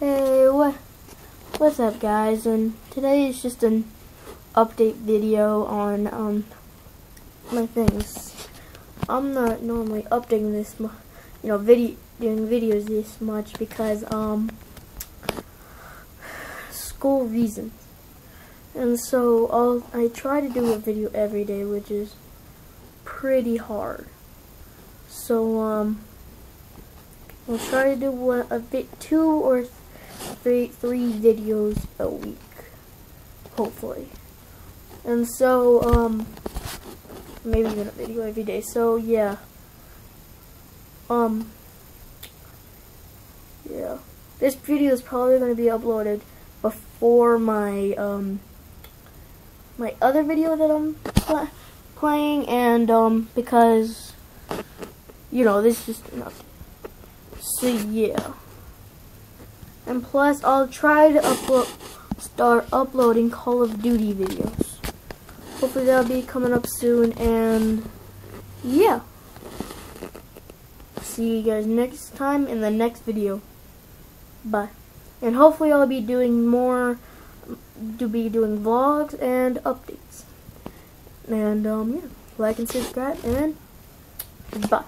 Hey, what, what's up, guys? And today is just an update video on um my things. I'm not normally updating this, you know, video doing videos this much because um school reasons. And so I'll I try to do a video every day, which is pretty hard. So um. We'll try to do one, a bit two or three three videos a week, hopefully. And so um maybe even a video every day. So yeah. Um yeah. This video is probably going to be uploaded before my um my other video that I'm pl playing and um because you know, this is just nothing. So yeah. And plus I'll try to upload start uploading Call of Duty videos. Hopefully that'll be coming up soon and yeah. See you guys next time in the next video. Bye. And hopefully I'll be doing more to be doing vlogs and updates. And um yeah, like and subscribe and bye.